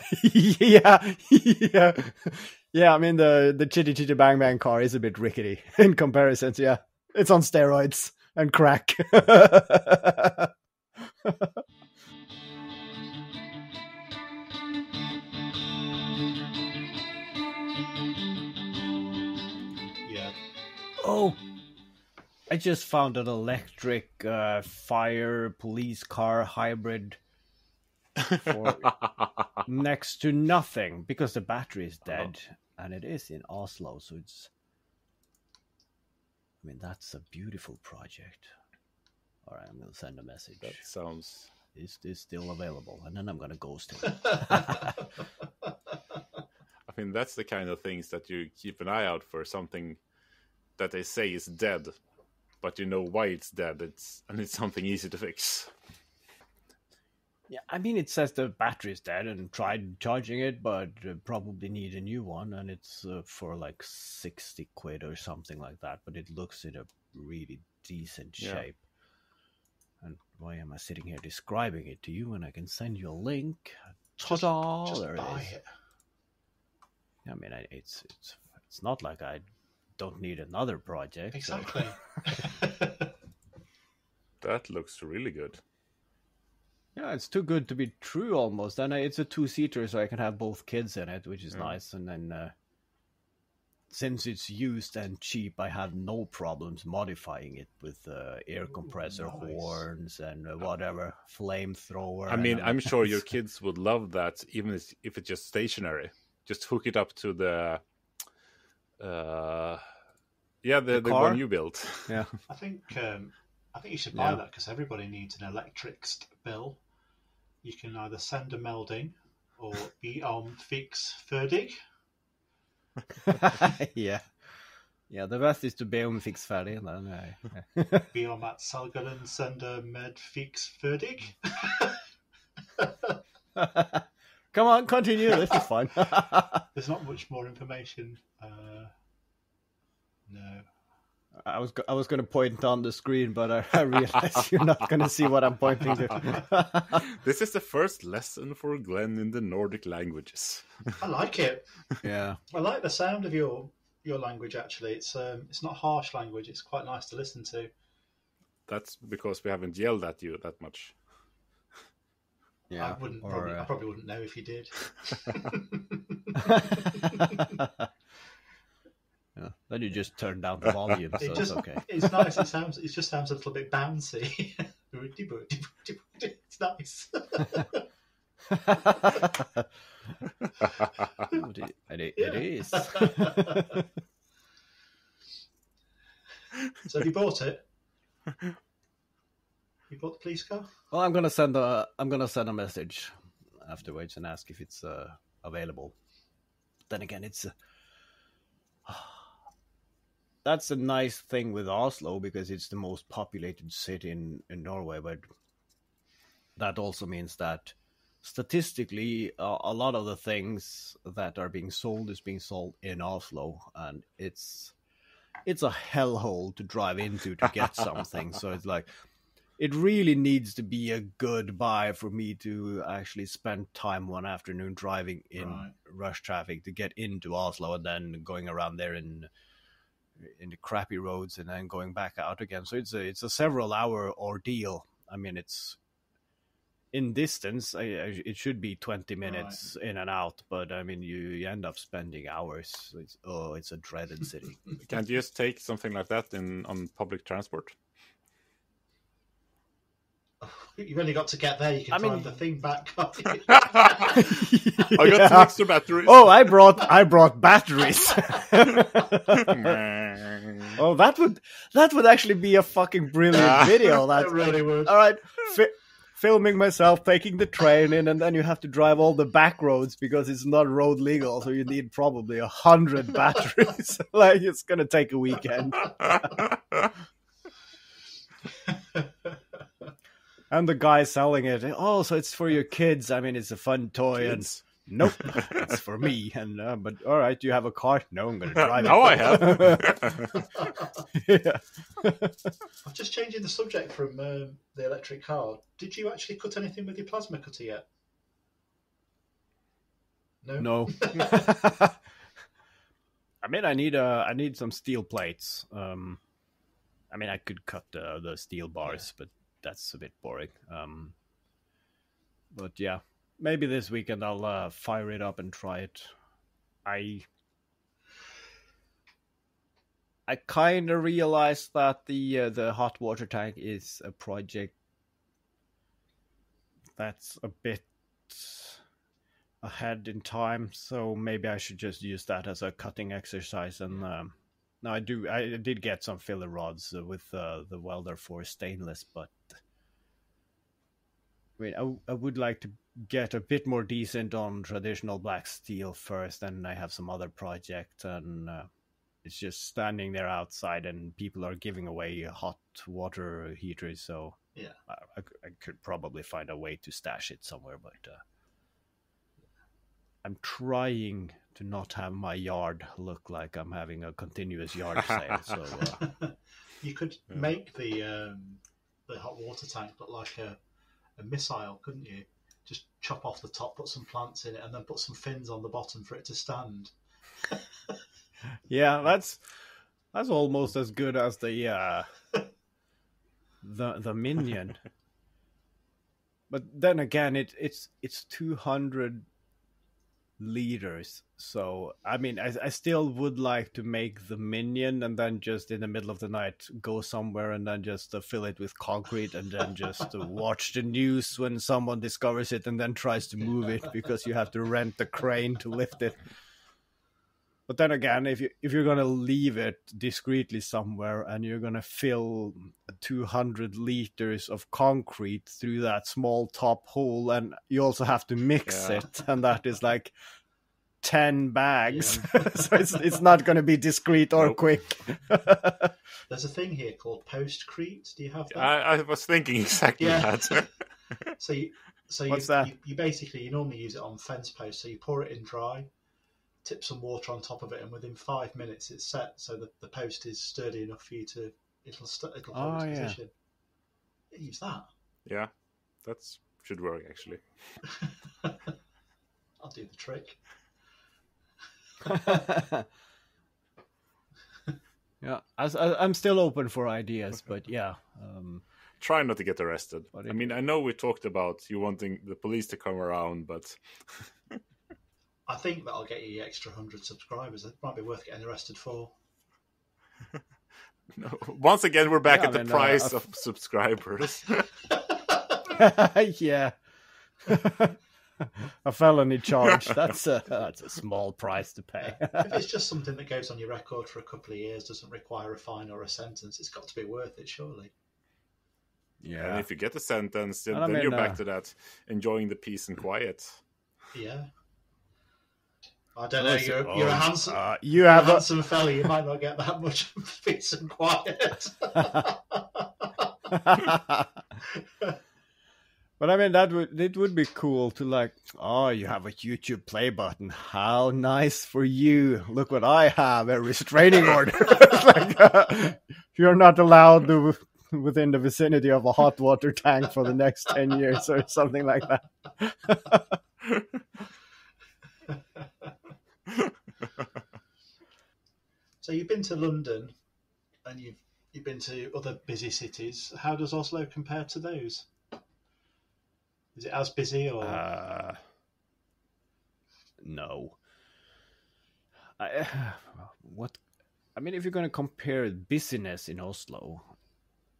yeah, yeah, yeah. I mean the the Chitty Chitty Bang Bang car is a bit rickety in comparison. So yeah, it's on steroids and crack. Yeah. oh, I just found an electric uh, fire police car hybrid for next to nothing because the battery is uh-huh. dead and it is in Oslo. So it's, I mean, that's a beautiful project. All right, I'm gonna send a message. that sounds. Is this still available? And then I'm gonna ghost him. I mean, that's the kind of things that you keep an eye out for. Something that they say is dead, but you know why it's dead. It's and it's something easy to fix. Yeah, I mean, it says the battery's dead and tried charging it, but uh, probably need a new one, and it's uh, for like 60 quid or something like that, but it looks in a really decent Yeah. shape. And why am I sitting here describing it to you when I can send you a link? Ta-da! Just there buy it is. it. I mean, I, it's it's it's not like I don't need another project. so- Exactly. That looks really good. Yeah, it's too good to be true almost. And uh, it's a two seater, so I can have both kids in it, which is Yeah. nice. And then, uh, since it's used and cheap, I have no problems modifying it with uh, air compressor nice. horns and uh, whatever flamethrower. I mean, I'm sure your kids would love that, even if if it's just stationary. Just hook it up to the, uh, yeah, the, The the, one you built. yeah, I think um, I think you should buy Yeah. that because everybody needs an electrics bill. You can either send a melding or be on fiks ferdig. yeah, yeah. The best is to be on fiks ferdig, and then uh, Be on that Salgalen sender med fiks ferdig. come on, continue. This is fun. There's not much more information. Uh, no. I was I was going to point on the screen, but I, I realized you're not going to see what I'm pointing to. this is the first lesson for Glenn in the Nordic languages. I like it. yeah, I like the sound of your your language. Actually, it's um, it's not harsh language. It's quite nice to listen to. That's because we haven't yelled at you that much. yeah. I wouldn't or, probably, I uh, probably wouldn't know if you did. yeah, then you just turn down the volume, so It it's okay. it's nice. It sounds it just sounds a little bit bouncy. it's nice. it, it, Yeah. it is. so have you bought it? You bought the police car? well, I'm gonna send a I'm gonna send a message afterwards and ask if it's uh, available. Then again, it's. Uh, that's a nice thing with Oslo because it's the most populated city in, in Norway, but that also means that statistically, uh, a lot of the things that are being sold is being sold in Oslo, and it's it's a hellhole to drive into to get something. so it's like it really needs to be a good buy for me to actually spend time one afternoon driving in Right. rush traffic to get into Oslo and then going around there in in the crappy roads and then going back out again. So it's a it's a several hour ordeal. I mean, it's in distance. I, I, it should be twenty minutes in and out, but I mean, you, you end up spending hours. It's, oh, it's a dreaded city. Can't you just take something like that in on public transport? You've only got to get there. You can I mean- drive the thing back. I got Yeah. some extra batteries. Oh, I brought I brought batteries. oh, that would that would actually be a fucking brilliant Ah. video. it That's really would. all right. Fi- filming myself taking the train in, and then you have to drive all the back roads because it's not road legal. So you need probably a hundred batteries. like it's gonna take a weekend. And the guy selling it, oh, so it's for your kids. I mean, it's a fun toy, and Nope, it's for me. And uh, but all right, do you have a car? No, I'm going to drive. now I have. yeah. I'm just changing the subject from um, the electric car. Did you actually cut anything with your plasma cutter yet? No. No. I mean, I need uh, I need some steel plates. Um, I mean, I could cut the the steel bars, but that's a bit boring. Um, but yeah, maybe this weekend I'll uh, fire it up and try it. I I kind of realized that the uh, the hot water tank is a project that's a bit ahead in time, so maybe I should just use that as a cutting exercise. And um, now I do, I did get some filler rods uh, with uh, the welder for stainless, but I mean, I, I would like to get a bit more decent on traditional black steel first, and I have some other project, and uh, it's just standing there outside, and people are giving away hot water heaters, so Yeah. I, I, I could probably find a way to stash it somewhere, but uh, I'm trying to not have my yard look like I'm having a continuous yard sale. So uh, you could Yeah. make the um, the hot water tank look like a, a missile, couldn't you? Just chop off the top, put some plants in it, and then put some fins on the bottom for it to stand. yeah, that's that's almost as good as the uh, the the minion. but then again, it it's it's two hundred liters. So I mean, I, I still would like to make the minion and then just in the middle of the night go somewhere and then just uh, fill it with concrete and then just uh, watch the news when someone discovers it and then tries to move it because you have to rent the crane to lift it. But then again, if you if you're gonna leave it discreetly somewhere and you're gonna fill 200 liters of concrete through that small top hole, and you also have to mix Yeah. it, and that is like 10 bags, so it's it's not gonna be discreet or Nope. quick. There's a thing here called postcrete. Do you have that? I, I was thinking exactly Yeah. that. So you, so you, that? You, you basically you normally use it on fence posts. So you pour it in dry, tip some water on top of it, and within five minutes it's set. So the, the post is sturdy enough for you to it'll st- it'll hold Oh, its yeah. position. Use that. yeah, that should work actually. I'll do the trick. yeah, as, I, I'm still open for ideas, but yeah. Um, Try not to get arrested. But I mean, I know we talked about you wanting the police to come around, but I think that'll get you extra hundred subscribers. It might be worth getting arrested for. no. once again, we're back Yeah, at the I mean, uh, price I- of subscribers. yeah. a felony charge. That's a that's a small price to pay. if it's just something that goes on your record for a couple of years, doesn't require a fine or a sentence, it's got to be worth it, surely. Yeah, and if you get a sentence, then And I mean, you're back uh, to that enjoying the peace and quiet. Yeah. I don't know. You're, you're a handsome, uh, you a have a, handsome fella. You might not get that much peace and quiet. But I mean, that would it would be cool to like, oh, you have a YouTube play button. How nice for you! Look what I have a restraining order. Like, uh, you're not allowed to within the vicinity of a hot water tank for the next ten years or something like that. So you've been to London, and you've you've been to other busy cities. How does Oslo compare to those? Is it as busy or? Uh, no. I, what? I mean, if you're going to compare busyness in Oslo,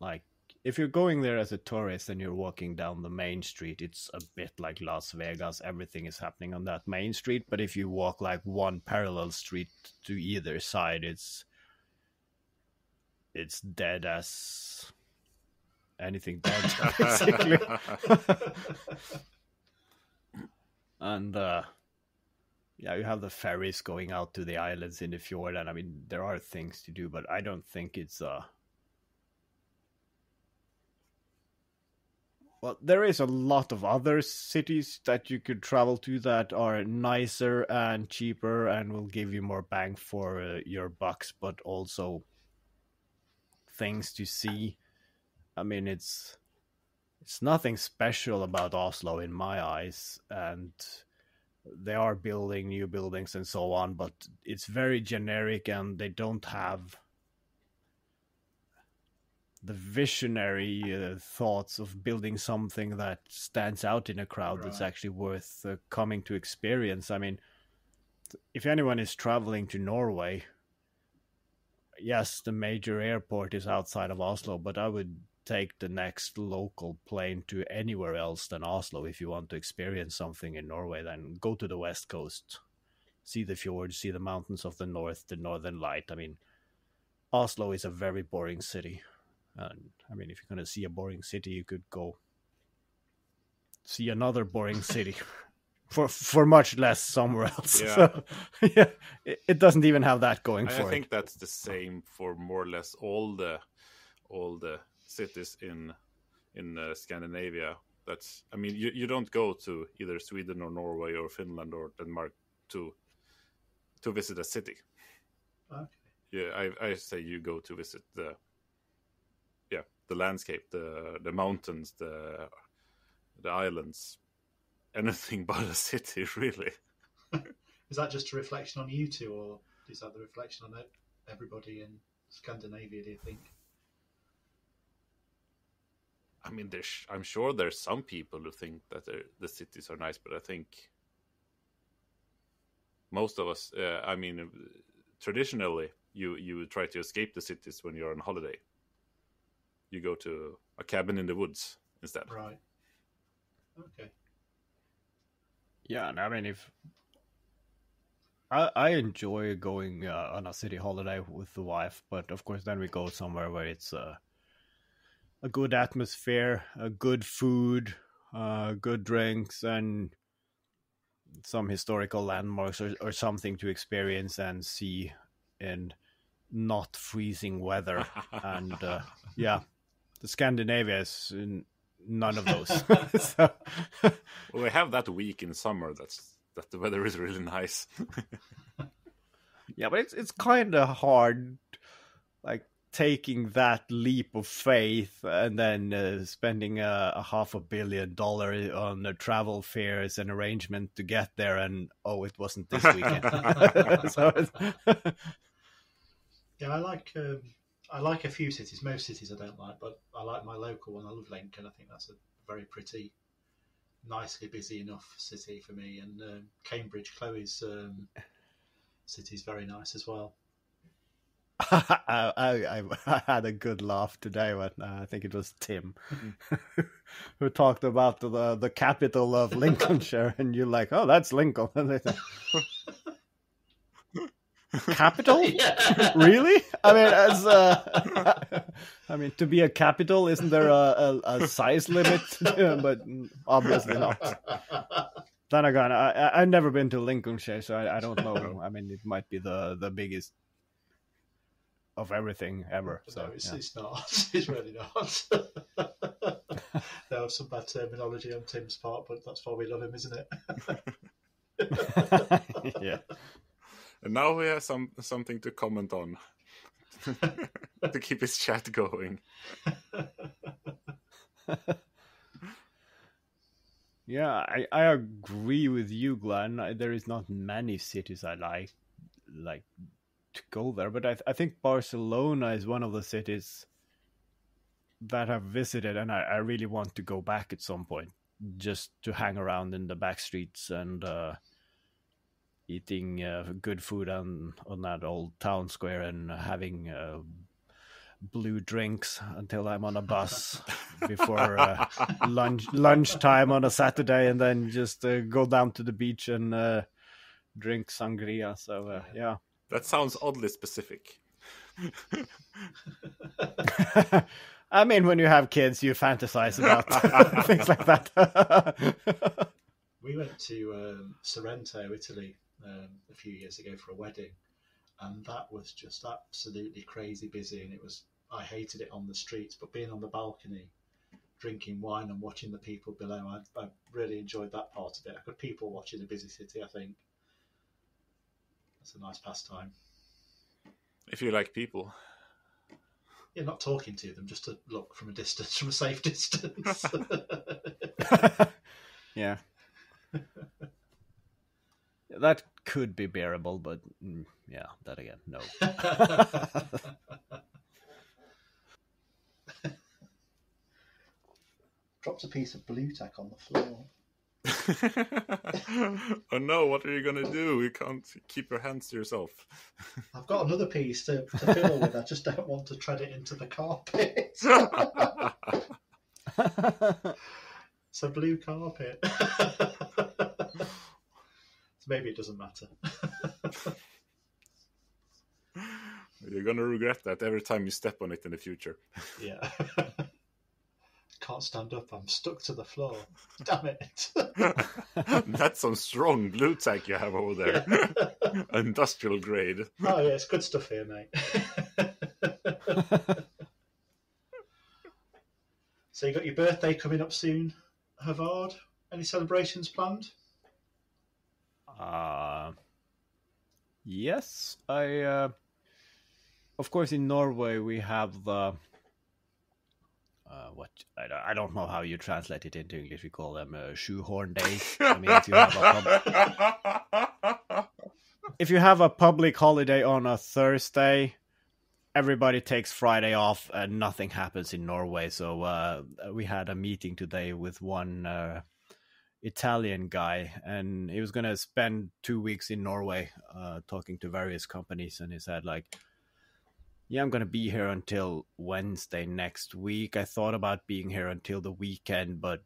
like if you're going there as a tourist and you're walking down the main street, it's a bit like Las Vegas. Everything is happening on that main street. But if you walk like one parallel street to either side, it's it's dead as anything dead, basically. and uh yeah you have the ferries going out to the islands in the fjord and i mean there are things to do but i don't think it's uh well there is a lot of other cities that you could travel to that are nicer and cheaper and will give you more bang for uh, your bucks but also things to see. I mean it's it's nothing special about Oslo in my eyes, and they are building new buildings and so on, but it's very generic and they don't have the visionary uh, thoughts of building something that stands out in a crowd right. that's actually worth uh, coming to experience. I mean, if anyone is traveling to Norway, yes, the major airport is outside of Oslo, but I would take the next local plane to anywhere else than Oslo if you want to experience something in Norway. Then go to the west coast, see the fjords, see the mountains of the north, the northern light. I mean, Oslo is a very boring city. And I mean, if you're going to see a boring city, you could go see another boring city for for much less somewhere else. Yeah, so, yeah it, it, doesn't even have that going I, for it. I think that's the same for more or less all the all the cities in in uh, Scandinavia. That's I mean, you, you don't go to either Sweden or Norway or Finland or Denmark to to visit a city. Okay. Yeah, I I say you go to visit the yeah the landscape, the the mountains, the the islands, anything but a city, really. is that just a reflection on you two, or is that the reflection on everybody in Scandinavia? Do you think? I mean, there's I'm sure there's some people who think that the cities are nice, but I think most of us, uh, I mean, traditionally, you you try to escape the cities when you're on holiday. You go to a cabin in the woods instead. Right. Okay. Yeah, and I mean, if I I enjoy going uh, on a city holiday with the wife, but of course, then we go somewhere where it's uh, a good atmosphere, a good food, uh, good drinks, and some historical landmarks or, or something to experience and see in not freezing weather. and uh, yeah, the Scandinavia is none of those. so, well, we have that week in summer. That's that the weather is really nice. yeah, but it's it's kind of hard, like taking that leap of faith and then uh, spending a, a, half a billion dollar on the travel fares and arrangement to get there, and oh, it wasn't this weekend. so yeah, I like. Um I like a few cities. Most cities I don't like, but I like my local one. I love Lincoln. I think that's a very pretty, nicely busy enough city for me. And um, Cambridge, Chloe's um, city is very nice as well. I, I, I, had a good laugh today when uh, I think it was Tim who talked about the the capital of Lincolnshire, and you're like, "Oh, that's Lincoln." Capital? really? I mean, as uh, I mean, to be a capital, isn't there a, a, a size limit? but obviously not. Then again, I, I've never been to Lincolnshire, so I, I don't know. I mean, it might be the the biggest of everything ever. So no, it's, yeah. it's not. It's really not. there was some bad terminology on Tim's part, but that's why we love him, isn't it? yeah. And now he has some something to comment on to keep his chat going. yeah, I, I agree with you, Glenn. There is not many cities I like like to go there, but I I think Barcelona is one of the cities that I've visited, and I, I really want to go back at some point just to hang around in the back streets and. Uh, eating uh, good food on on that old town square and having uh, blue drinks until I'm on a bus before uh, lunch lunchtime on a Saturday, and then just uh, go down to the beach and uh, drink sangria. So uh, yeah, that sounds oddly specific. I mean, when you have kids, you fantasize about things like that. we went to um, Sorrento, Italy, um, a few years ago for a wedding, and that was just absolutely crazy busy. And it was I hated it on the streets, but being on the balcony, drinking wine and watching the people below, I, I really enjoyed that part of it. I could people watching a busy city. I think that's a nice pastime. If you like people. Yeah, not talking to them, just to look from a distance, from a safe distance. yeah. that could be bearable, but mm, yeah, that again, no. Dropped a piece of Blu-Tack on the floor. oh no, what are you gonna do? You can't keep your hands to yourself. I've got another piece to, to fiddle with. I just don't want to tread it into the carpet. it's a blue carpet. Maybe it doesn't matter. You're gonna regret that every time you step on it in the future. yeah. Can't stand up. I'm stuck to the floor. Damn it. That's some strong Blu-Tack you have over there. Yeah. Industrial grade. Oh yeah, it's good stuff here, mate. so you got your birthday coming up soon, Haavard. Any celebrations planned? Yes, I. Uh, of course, in Norway we have the. Uh, what I, don't- I don't know how you translate it into English. We call them uh, shoehorn days. I mean, if you have a pub- if you have a public holiday on a Thursday, everybody takes Friday off and nothing happens in Norway. So uh, we had a meeting today with one uh, Italian guy, and he was going to spend two weeks in Norway uh, talking to various companies. And he said, like, yeah, I'm going to be here until Wednesday next week. I thought about being here until the weekend, but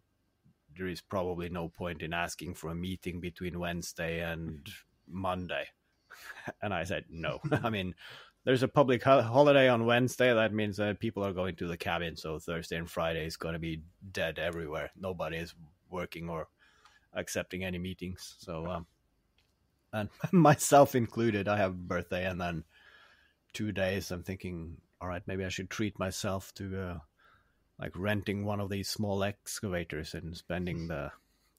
there is probably no point in asking for a meeting between Wednesday and Monday. And I said, no. I mean, there's a public ho- holiday on Wednesday. That means that people are going to the cabin. So Thursday and Friday is going to be dead everywhere. Nobody is working or accepting any meetings. So, um, and myself included, I have a birthday and then two days. I'm thinking, all right, maybe I should treat myself to uh, like renting one of these small excavators and spending the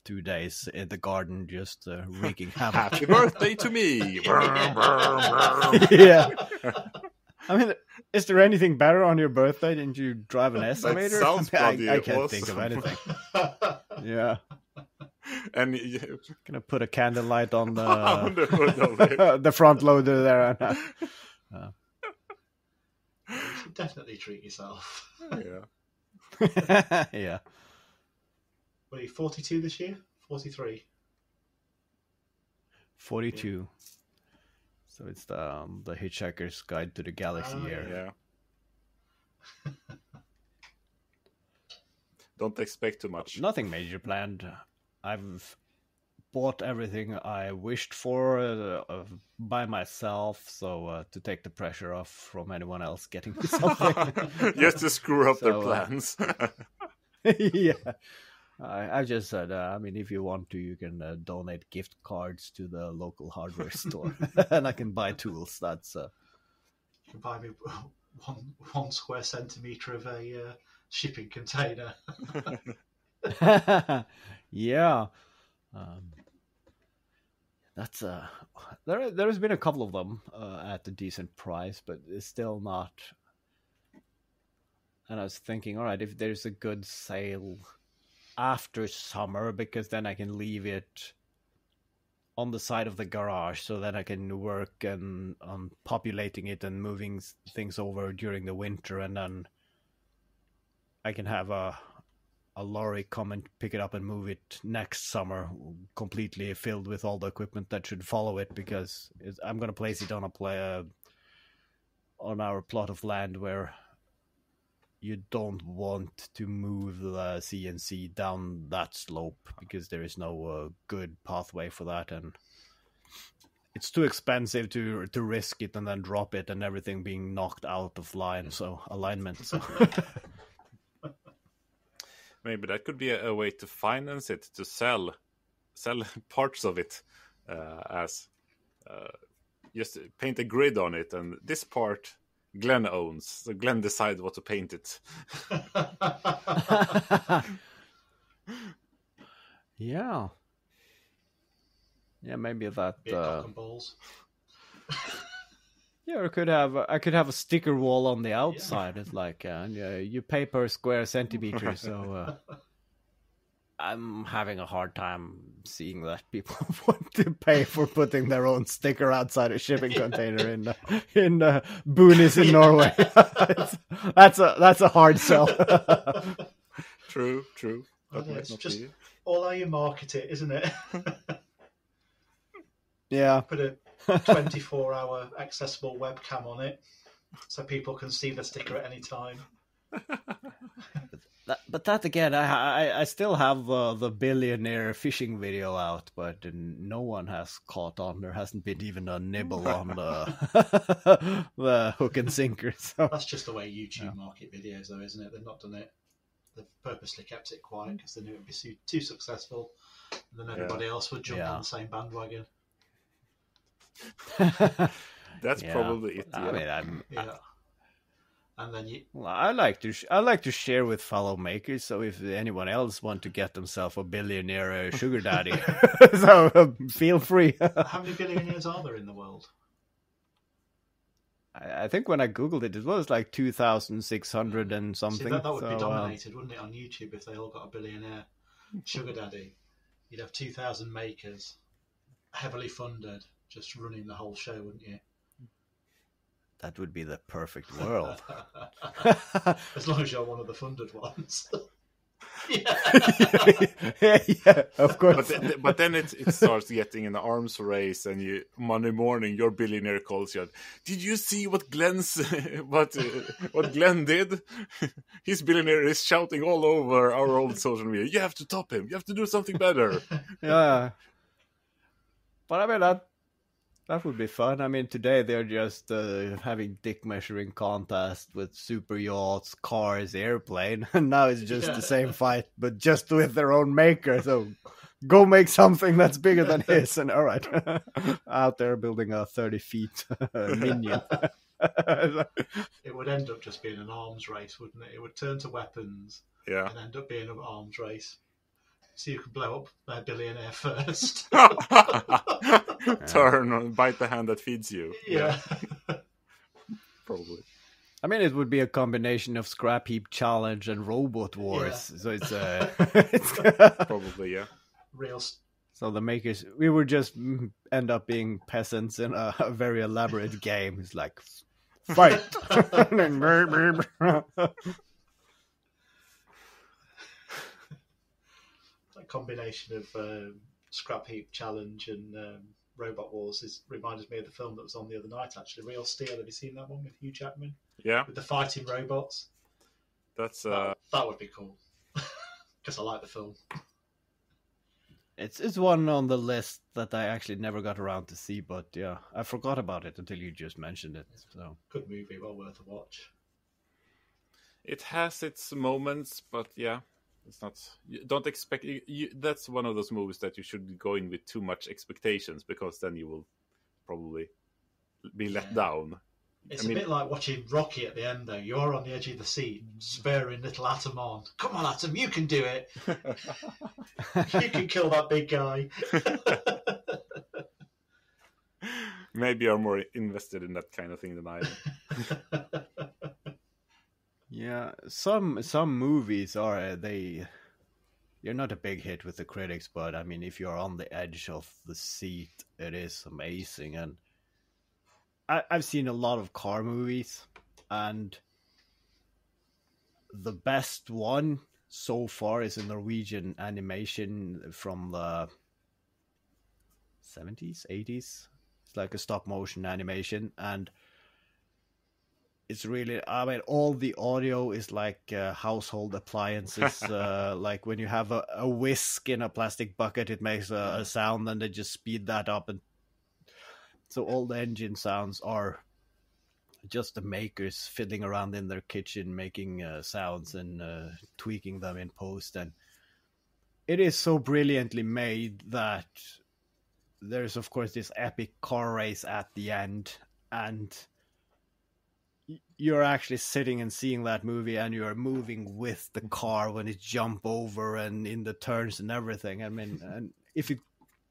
two days in the garden just uh, wreaking havoc. Happy birthday to me! yeah. I mean, is there anything better on your birthday than you drive an excavator? I, bloody I can't think of anything. Yeah. And you, Gonna put a candlelight on the On the hood of it. the front loader there. and, uh, You should definitely treat yourself. yeah. yeah. What are you, 42 this year? 43? 42. So it's the um, the Hitchhiker's Guide to the Galaxy Oh, year. Yeah. Don't expect too much. Nothing major planned. I've bought everything I wished for uh, uh, by myself, so uh, to take the pressure off from anyone else getting me something. Just to screw up their So, uh, plans. yeah. I, I just said, uh, I mean, if you want to, you can uh, donate gift cards to the local hardware store, and I can buy tools. That's uh, You can buy me one, one square centimetre of a uh, shipping container. Yeah. Um, that's uh, there. There has been a couple of them uh, at a decent price, but it's still not. And I was thinking, all right, if there's a good sale after summer, because then I can leave it on the side of the garage, so then I can work and on populating it and moving things over during the winter, and then I can have a a lorry come and pick it up and move it next summer, completely filled with all the equipment that should follow it. Because I'm going to place it on a play uh, on our plot of land where you don't want to move the CNC down that slope because there is no uh, good pathway for that, and it's too expensive to to risk it and then drop it and everything being knocked out of line. So alignment. So. Maybe that could be a, a way to finance it to sell sell parts of it uh, as uh, just paint a grid on it, and this part Glenn owns. So Glenn decides what to paint it. yeah. Yeah, maybe that. Uh, balls. yeah, I could have. I could have a sticker wall on the outside. It's like, uh, yeah, you pay per square centimeter. so, uh, I'm having a hard time seeing that people want to pay for putting their own sticker outside a shipping container in uh, in uh, Boonies in Norway. that's a that's a hard sell. True, true. Well, That it's just- All how you market it, isn't it? yeah, Put a 24 hour accessible webcam on it so people can see the sticker at any time. that, but that again, I I, I still have uh, the billionaire fishing video out, but no one has caught on. There hasn't been even a nibble on the the hook and sinker. So That's just the way YouTube Yeah. market videos, though, isn't it? They've not done it. They've purposely kept it quiet because they knew it would be too, too successful. And then everybody else would jump Yeah. on the same bandwagon. That's Yeah. probably it. I mean, I'm, Yeah. And then you, Well, I like to sh- I like to share with fellow makers. So if anyone else want to get themselves a billionaire uh, sugar daddy, so uh, feel free. how many billionaires are there in the world? I, I think when I googled it, it was like two thousand six hundred and See, something. that, that would be So, uh, dominated, wouldn't it, on YouTube if they all got a billionaire sugar daddy? You'd have 2,000 makers, heavily funded, just running the whole show, wouldn't you? that would be the perfect world. as long as you're one of the funded ones. yeah. yeah, of But, course. then, but then it, it starts getting an arms race, and you Monday morning your billionaire calls you. Did you see what Glenn's what uh, what Glenn did? His billionaire is shouting all over our old social media. You have to top him. You have to do something better. yeah. But I mean that that would be fun. I mean today they're just uh, having dick measuring contest with super yachts, cars, airplane, and now it's just Yeah. the same fight, but just with their own maker. So go make something that's bigger than his, and all right, out there building a thirty feet minion. It would end up just being an arms race, wouldn't it? It would turn to weapons Yeah. and end up being an arms race. So you could blow up their billionaire first. Turn and bite the hand that feeds you. yeah. probably. I mean, it would be a combination of scrap heap challenge and robot wars. So it's uh, it's Probably, yeah. Real. s- So the makers, we would just mm, end up being peasants in a, a very elaborate game. It's like fight. That combination of um, scrap heap challenge and um, robot wars is reminded me of the film that was on the other night. Actually, Real Steel. Have you seen that one with Hugh Jackman Yeah, with the fighting robots? that's That, uh that would be cool because I like the film. it's it's one on the list that I actually never got around to see, but yeah, I forgot about it until you just mentioned it. So Good movie, well worth a watch. it has its moments, but yeah, it's not. You don't expect. You, you, that's one of those movies that you should go in with too much expectations because then you will probably be let Yeah. down. It's I mean- a bit like watching Rocky at the end, though. You're on the edge of the seat, spurring little Atom on. Come on, Atom, you can do it. You can kill that big guy. Maybe you're more invested in that kind of thing than I am. yeah, some some movies are uh, they. You're not a big hit with the critics, but I mean, if you're on the edge of the seat, it is amazing. And I, I've seen a lot of car movies, and the best one so far is a Norwegian animation from the 70s, 80s. It's like a stop motion animation, and it's really i mean all the audio is like uh, household appliances uh, like when you have a, a whisk in a plastic bucket it makes a, a sound and they just speed that up and so all the engine sounds are just the makers fiddling around in their kitchen making uh, sounds and uh, tweaking them in post. And it is so brilliantly made that there's of course this epic car race at the end. And you're actually sitting and seeing that movie and you're moving with the car when it jump over and in the turns and everything i mean and if it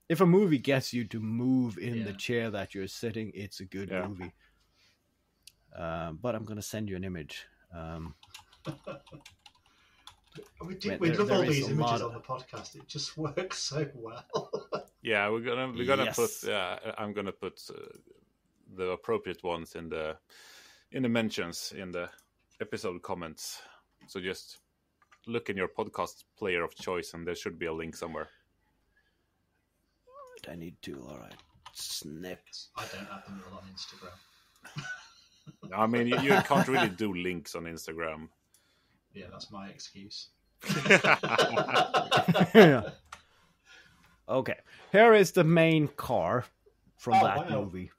if a movie gets you to move in the chair that you're sitting it's a good Yeah. movie um, but i'm gonna send you an image um, We, do, Well, we there- love there all these images lot on the podcast. It just works so well. Yeah, we're gonna we're gonna Yes. put. Yeah, I'm gonna put uh, the appropriate ones in the in the mentions in the episode comments. So just look in your podcast player of choice, and there should be a link somewhere. I need to. All right. Snip. I don't have them all on Instagram. I mean, you, you can't really do links on Instagram. Yeah, that's my excuse. okay. Here is the main car from Oh, that wow. movie.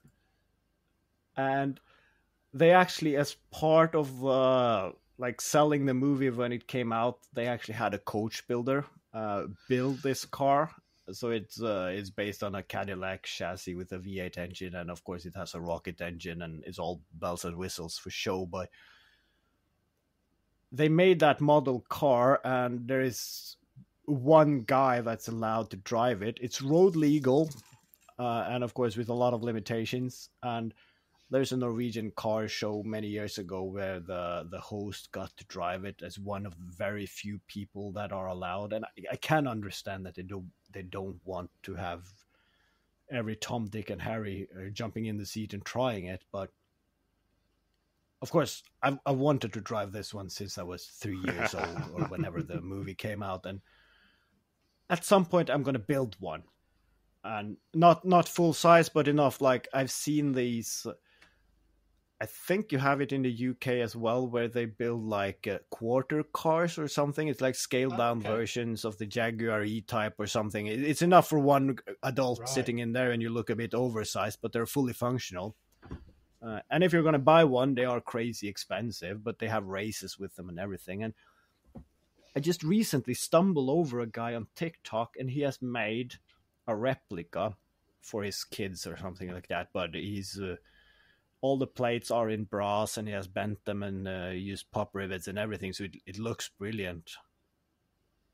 And they actually, as part of uh, like selling the movie when it came out, they actually had a coach builder uh, build this car. So it's uh, it's based on a Cadillac chassis with a V8 engine, and of course it has a rocket engine, and it's all bells and whistles for show. But they made that model car, and there is one guy that's allowed to drive it. It's road legal, uh, and of course with a lot of limitations. And there's a Norwegian car show many years ago where the the host got to drive it as one of the very few people that are allowed. And I, I can understand that they don't they don't want to have every Tom, Dick, and Harry uh, jumping in the seat and trying it, but. Of course, I, I wanted to drive this one since I was three years old, or whenever the movie came out, and at some point I'm going to build one, and not not full size, but enough. Like I've seen these. I think you have it in the UK as well, where they build like uh, quarter cars or something. It's like scaled down Okay. versions of the Jaguar E-Type or something. It's enough for one adult Right. sitting in there, and you look a bit oversized, but they're fully functional. Uh, and if you're going to buy one, they are crazy expensive, but they have races with them and everything. And I just recently stumbled over a guy on TikTok, and he has made a replica for his kids or something like that. But he's uh, all the plates are in brass, and he has bent them and uh, used pop rivets and everything, so it, it looks brilliant.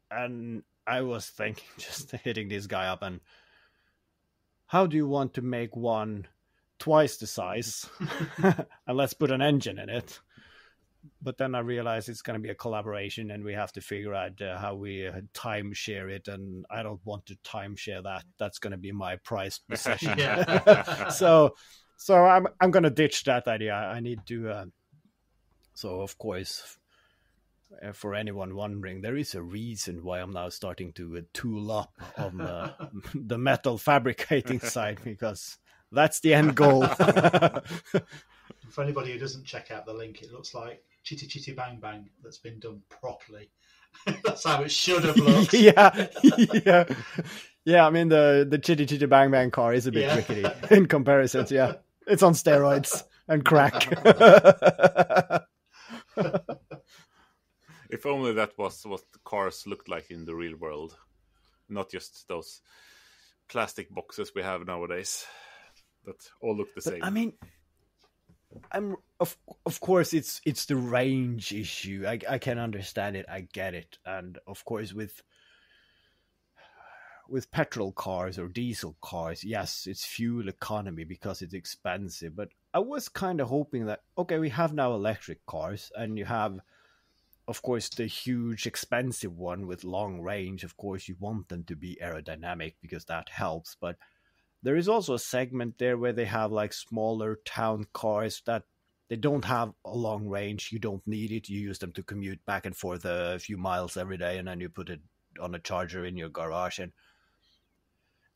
And I was thinking, just hitting this guy up, and how do you want to make one twice the size, and let's put an engine in it? but then I realized it's going to be a collaboration, and we have to figure out uh, how we uh, time share it. And I don't want to time share that. That's going to be my prized possession. So, so I'm I'm going to ditch that idea. I need to. Uh, so of course, uh, for anyone wondering, there is a reason why I'm now starting to uh, tool up on the the metal fabricating side because that's the end goal. For anybody who doesn't check out the link, it looks like Chitty Chitty Bang Bang that's been done properly. that's how it should have looked. yeah, yeah, yeah. I mean the the Chitty Chitty Bang Bang car is a bit Yeah. rickety in comparison. to- Yeah, it's on steroids and crack. If only that was what cars looked like in the real world, not just those plastic boxes we have nowadays that all look the But, same. I mean, I'm of of course it's it's the range issue. I I can understand it. I get it, and of course with with petrol cars or diesel cars, yes, it's fuel economy because it's expensive. But I was kind of hoping that okay, we have now electric cars, and you have, of course, the huge expensive one with long range. Of course, you want them to be aerodynamic because that helps, but there is also a segment there where they have like smaller town cars that they don't have a long range. You don't need it. You use them to commute back and forth a few miles every day, and then you put it on a charger in your garage. And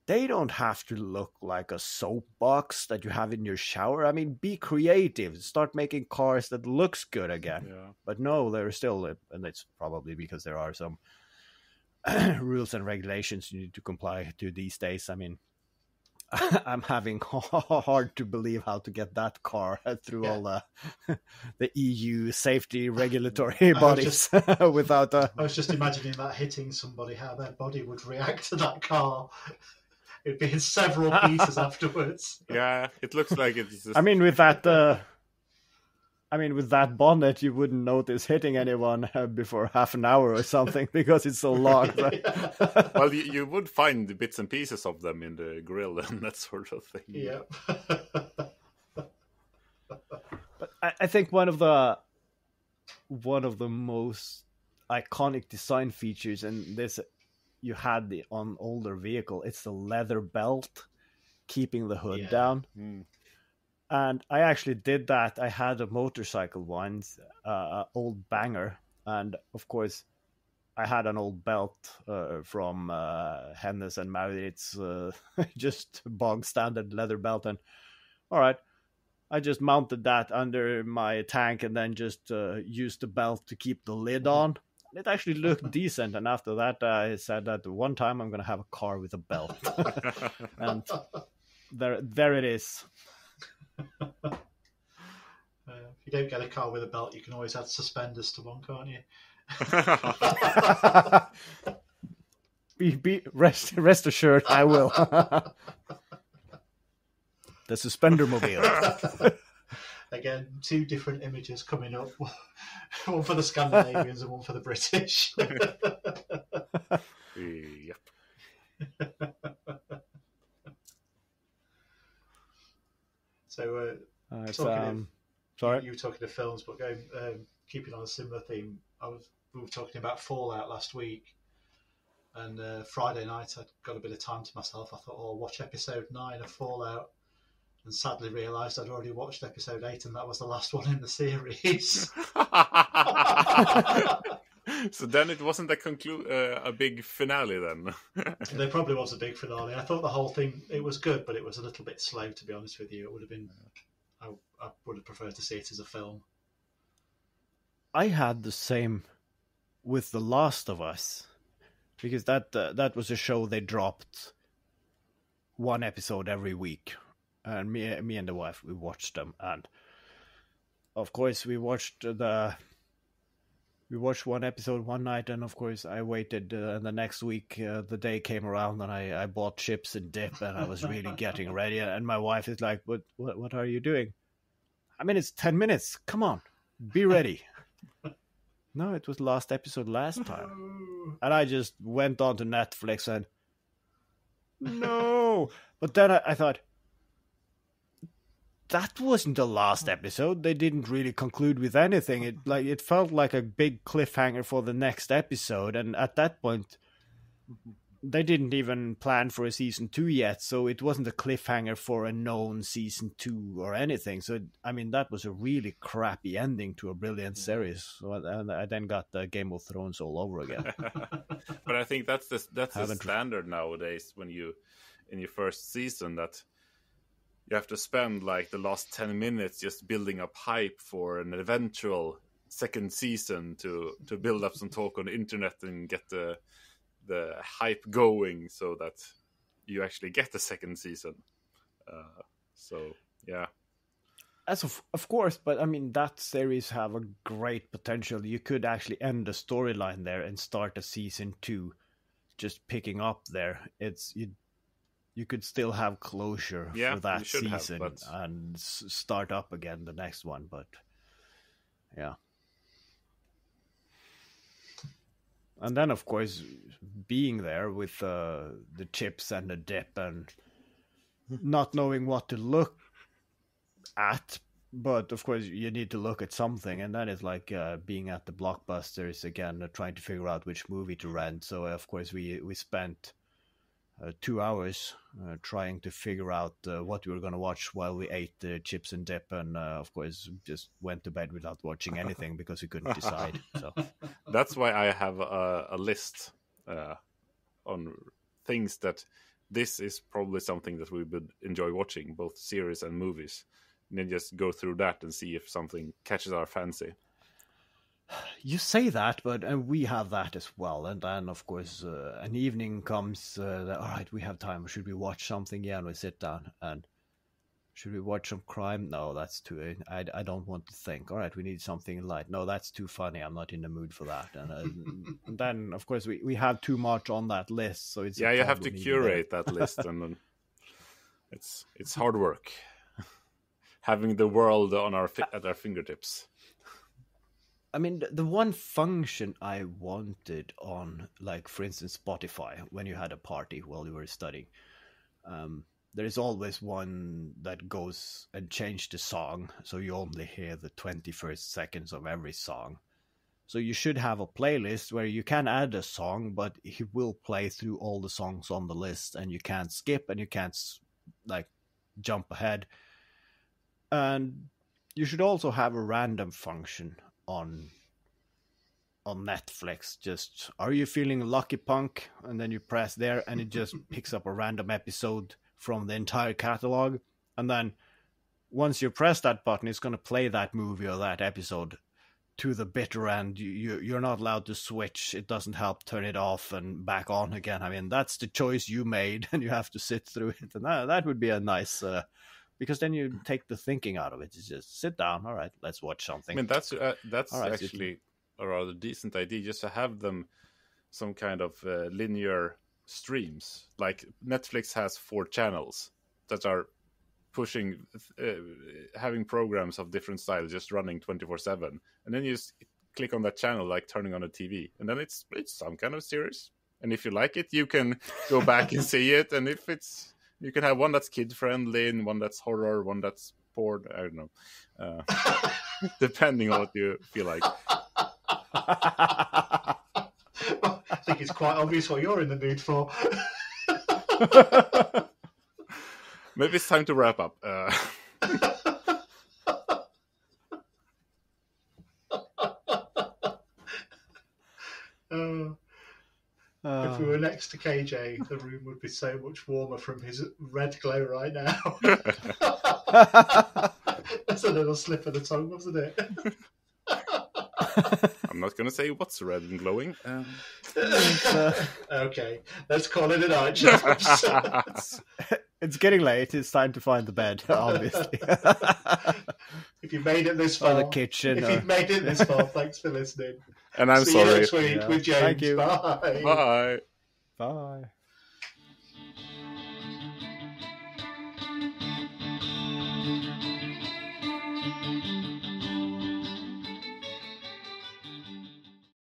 they don't have to look like a soapbox that you have in your shower. I mean, be creative. Start making cars that looks good again. yeah. But no, there are still, and it's probably because there are some rules and regulations you need to comply to these days. I mean, I'm having hard to believe how to get that car through Yeah. all the the EU safety regulatory bodies without a. I was just imagining that hitting somebody, how their body would react to that car. It'd be in several pieces afterwards. yeah, it looks like it's. Just, I mean, with that. Uh, I mean, with that bonnet, you wouldn't notice hitting anyone uh, before half an hour or something because it's so long. but- well, you, you would find the bits and pieces of them in the grill and that sort of thing. yeah. But I, I think one of the one of the most iconic design features, and this you had the on older vehicle. It's the leather belt keeping the hood Yeah. down. Mm. and I actually did that. I had a motorcycle once, uh, old banger, and of course, I had an old belt uh, from uh, Hennes and Mauritz, uh, just bog standard leather belt, and all right, I just mounted that under my tank and then just uh, used the belt to keep the lid on. It actually looked decent, and after that, I said that one time I'm gonna have a car with a belt, and there, there it is. Uh, if you don't get a car with a belt, you can always add suspenders to one, can't you? be, be rest rest assured I will. the suspender mobile. Again, two different images coming up. one for the Scandinavians and one for the British. yep. so, uh, Uh, it's, Talking of- um, sorry. you were talking of films, but going um, keeping on a similar theme. I was we were talking about Fallout last week, and uh, Friday night I got a bit of time to myself. I thought, oh, I'll watch episode nine of Fallout, and sadly realised I'd already watched episode eight, and that was the last one in the series. so then it wasn't a conclu- uh, a big finale then. there probably was a big finale. I thought the whole thing it was good, but it was a little bit slow. To be honest with you, it would have been. I, I would have preferred to see it as a film. I had the same with The Last of Us because that uh, that was a show they dropped one episode every week, and me me and the wife we watched them, and of course we watched the we watched one episode one night, and of course I waited, uh, and the next week uh, the day came around, and I, I bought chips and dip, and I was really getting ready, and my wife is like, "What what what are you doing?" I mean, it's ten minutes. Come on, be ready. No, it was last episode last time. And I just went on to Netflix and no. But then I, I thought that wasn't the last hmm. episode. They didn't really conclude with anything. It like it felt like a big cliffhanger for the next episode, and at that point they didn't even plan for a season two yet, so it wasn't a cliffhanger for a known season two or anything. So, it, I mean, that was a really crappy ending to a brilliant hmm. series. So, and I then got the Game of Thrones all over again. but I think that's the that's the Haven't- standard nowadays when you in your first season that you have to spend like the last 10 minutes just building up hype for an eventual second season to to build up some talk on the internet and get the the hype going so that you actually get the second season uh, so yeah As of of course, but I mean that series have a great potential. You could actually end the storyline there and start a season two, just picking up there. It's you. You could still have closure Yeah, for that should have, season but- and start up again the next one, but yeah. And then, of course, being there with uh, the chips and the dip and not knowing what to look at but of course you need to look at something and then it's like uh, being at the blockbusters again uh, trying to figure out which movie to rent so of course we we spent uh, two hours uh, trying to figure out uh, what we were going to watch while we ate the chips and dip and uh, of course just went to bed without watching anything because we couldn't decide so that's why I have a, a list uh, on things that this is probably something that we would enjoy watching, both series and movies. And then just go through that and see if something catches our fancy. you say that, but and we have that as well. And then, of course, uh, an evening comes. Uh, that, All right, we have time. Should we watch something? Yeah, and we sit down. And should we watch some crime? No, that's too. I, I don't want to think. All right, we need something light. No, that's too funny. I'm not in the mood for that. And, uh, and then, of course, we, we have too much on that list. So it's yeah, you have to problem even there. curate that list, and then it's it's hard work. Having the world on our fi- at our fingertips. I mean, the, one function I wanted on, like, for instance, Spotify, when you had a party while you were studying, um, there is always one that goes and change the song, so you only hear the 21st seconds of every song. So you should have a playlist where you can add a song, but he will play through all the songs on the list, and you can't skip and you can't like jump ahead. And you should also have a random function on on Netflix. Just are you feeling lucky punk? And then you press there, and it just picks up a random episode from the entire catalog. And then once you press that button, it's going to play that movie or that episode to the bitter end. You, you you're not allowed to switch. It doesn't help turn it off and back on again. I mean, that's the choice you made, and you have to sit through it. And that, that would be a nice. Uh, because then you take the thinking out of it. It's just sit down. All right, let's watch something. I mean, that's uh, that's right, actually a rather decent idea, just to have them some kind of uh, linear streams. Like Netflix has four channels that are pushing, uh, having programs of different styles just running twenty four seven, and then you just click on that channel like turning on a TV, and then it's it's some kind of series. And if you like it, you can go back and see it. And if it's you can have one that's kid friendly and one that's horror, one that's porn. I don't know, uh, depending on what you feel like. I think it's quite obvious what you're in the mood for. Maybe it's time to wrap up. Uh, uh, if we were next to KJ, the room would be so much warmer from his red glow right now. That's a little slip of the tongue, wasn't it? I'm not going to say what's red and glowing. Um... okay, let's call it a night. it's getting late. It's time to find the bed, obviously. if you made it this far, or the kitchen. If or... you've made it this far, thanks for listening. And I'm See sorry. you next week Yeah. with James. Thank you. Bye. Bye. Bye.